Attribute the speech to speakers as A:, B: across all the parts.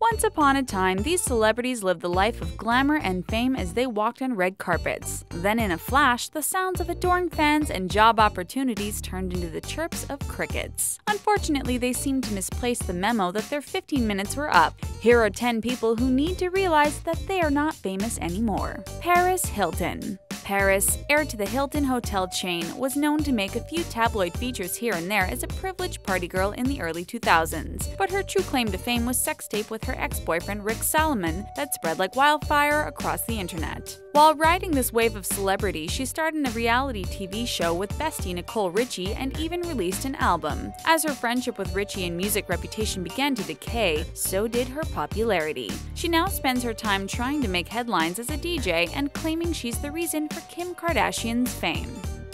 A: Once upon a time, these celebrities lived the life of glamour and fame as they walked on red carpets. Then, in a flash, the sounds of adoring fans and job opportunities turned into the chirps of crickets. Unfortunately, they seemed to misplace the memo that their 15 minutes were up. Here are 10 people who need to realize that they are not famous anymore. Paris Hilton. Paris, heir to the Hilton hotel chain, was known to make a few tabloid features here and there as a privileged party girl in the early 2000s, but her true claim to fame was sex tape with her ex-boyfriend Rick Salomon that spread like wildfire across the internet. While riding this wave of celebrity, she starred in a reality TV show with bestie Nicole Richie and even released an album. As her friendship with Richie and music reputation began to decay, so did her popularity. She now spends her time trying to make headlines as a DJ and claiming she's the reason for Kim Kardashian's fame.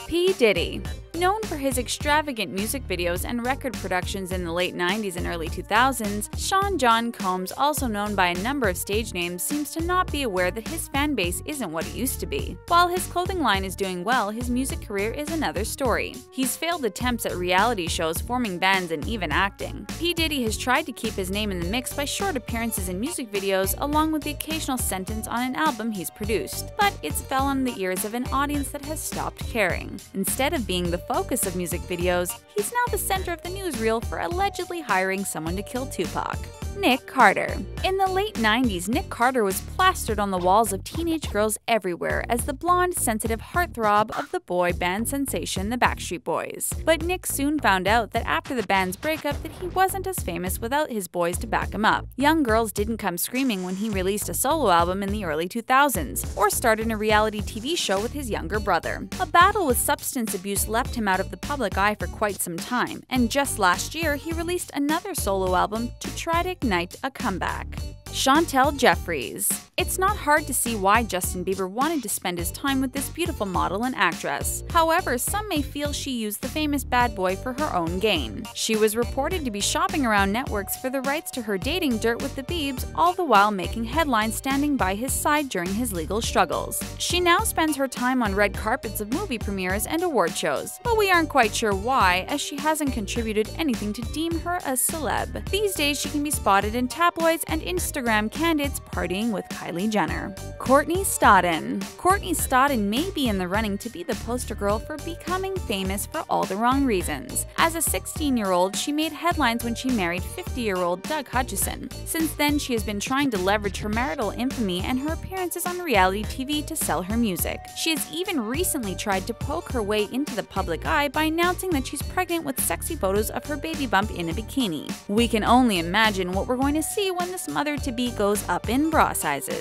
A: P. Diddy Known for his extravagant music videos and record productions in the late 90s and early 2000s, Sean John Combs, also known by a number of stage names, seems to not be aware that his fan base isn't what it used to be. While his clothing line is doing well, his music career is another story. He's failed attempts at reality shows, forming bands, and even acting. P. Diddy has tried to keep his name in the mix by short appearances in music videos, along with the occasional sentence on an album he's produced, but it's fell on the ears of an audience that has stopped caring. Instead of being the focus of music videos, he's now the center of the newsreel for allegedly hiring someone to kill Tupac. Nick Carter. In the late 90s, Nick Carter was plastered on the walls of teenage girls everywhere as the blonde, sensitive heartthrob of the boy band sensation the Backstreet Boys. But Nick soon found out that after the band's breakup that he wasn't as famous without his boys to back him up. Young girls didn't come screaming when he released a solo album in the early 2000s, or started a reality TV show with his younger brother. A battle with substance abuse left him out of the public eye for quite some time, and just last year he released another solo album to try to ignite a comeback. Chantel Jeffries. It's not hard to see why Justin Bieber wanted to spend his time with this beautiful model and actress. However, some may feel she used the famous bad boy for her own gain. She was reported to be shopping around networks for the rights to her dating dirt with the Biebs, all the while making headlines standing by his side during his legal struggles. She now spends her time on red carpets of movie premieres and award shows, but we aren't quite sure why, as she hasn't contributed anything to deem her a celeb. These days, she can be spotted in tabloids and Instagram candidates partying with Jenner. Courtney Stodden. Courtney Stodden may be in the running to be the poster girl for becoming famous for all the wrong reasons. As a 16 year old, she made headlines when she married 50 year old Doug Hutchison. Since then, she has been trying to leverage her marital infamy and her appearances on reality TV to sell her music. She has even recently tried to poke her way into the public eye by announcing that she's pregnant with sexy photos of her baby bump in a bikini. We can only imagine what we're going to see when this mother to be goes up in bra sizes.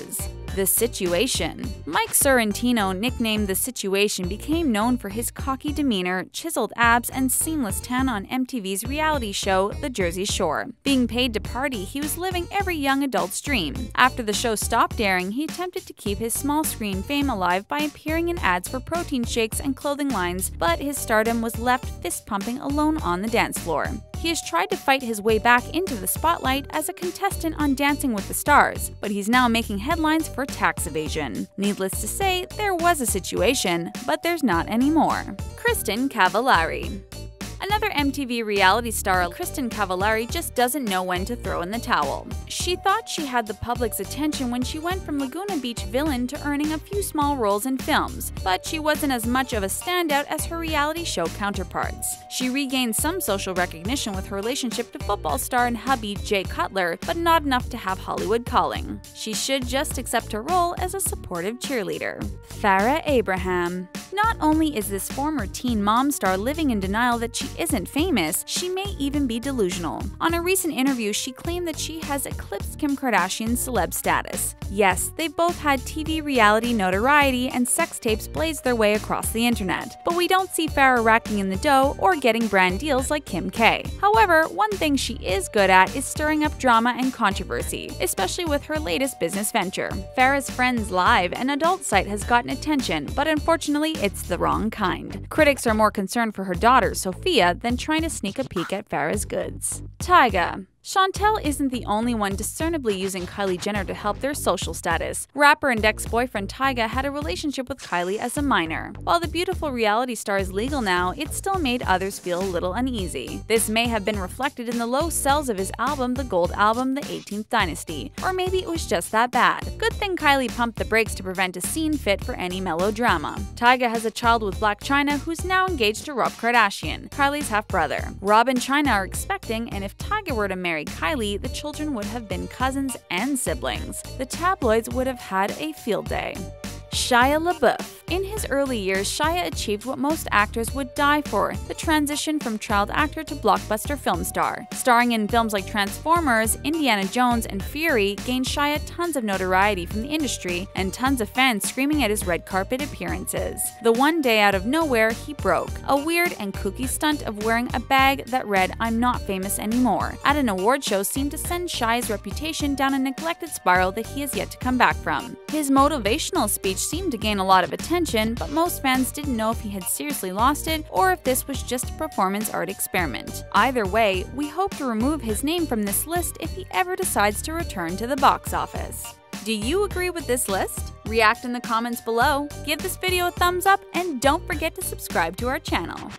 A: The Situation. Mike Sorrentino, nicknamed The Situation, became known for his cocky demeanor, chiseled abs, and seamless tan on MTV's reality show, The Jersey Shore. Being paid to party, he was living every young adult's dream. After the show stopped airing, he attempted to keep his small screen fame alive by appearing in ads for protein shakes and clothing lines, but his stardom was left fist pumping alone on the dance floor. He has tried to fight his way back into the spotlight as a contestant on Dancing with the Stars, but he's now making headlines for tax evasion. Needless to say, there was a situation, but there's not anymore. Kristin Cavallari Another MTV reality star, Kristin Cavallari, just doesn't know when to throw in the towel. She thought she had the public's attention when she went from Laguna Beach villain to earning a few small roles in films, but she wasn't as much of a standout as her reality show counterparts. She regained some social recognition with her relationship to football star and hubby Jay Cutler, but not enough to have Hollywood calling. She should just accept her role as a supportive cheerleader. Farrah Abraham Not only is this former teen mom star living in denial that she isn't famous, she may even be delusional. On a recent interview, she claimed that she has eclipsed Kim Kardashian's celeb status. Yes, they both had TV reality notoriety and sex tapes blazed their way across the internet, but we don't see Farrah racking in the dough or getting brand deals like Kim K. However, one thing she is good at is stirring up drama and controversy, especially with her latest business venture. Farrah's Friends Live, an adult site, has gotten attention, but unfortunately, it's the wrong kind. Critics are more concerned for her daughter, Sophia, than trying to sneak a peek at Farrah's goods. Tyga Chantel isn't the only one discernibly using Kylie Jenner to help their social status. Rapper and ex-boyfriend Tyga had a relationship with Kylie as a minor. While the beautiful reality star is legal now, it still made others feel a little uneasy. This may have been reflected in the low sales of his album, the Gold Album, The 18th Dynasty. Or maybe it was just that bad. Good thing Kylie pumped the brakes to prevent a scene fit for any melodrama. Tyga has a child with Blac Chyna who's now engaged to Rob Kardashian, Kylie's half-brother. Rob and Chyna are expecting, and if Tyga were to marry married Kylie, the children would have been cousins and siblings. The tabloids would have had a field day. Shia LaBeouf. In his early years, Shia achieved what most actors would die for the transition from child actor to blockbuster film star. Starring in films like Transformers, Indiana Jones, and Fury gained Shia tons of notoriety from the industry and tons of fans screaming at his red carpet appearances. The one day out of nowhere, he broke a weird and kooky stunt of wearing a bag that read, I'm not famous anymore, at an award show seemed to send Shia's reputation down a neglected spiral that he has yet to come back from. His motivational seemed to gain a lot of attention, but most fans didn't know if he had seriously lost it or if this was just a performance art experiment. Either way, we hope to remove his name from this list if he ever decides to return to the box office. Do you agree with this list? React in the comments below, give this video a thumbs up, and don't forget to subscribe to our channel.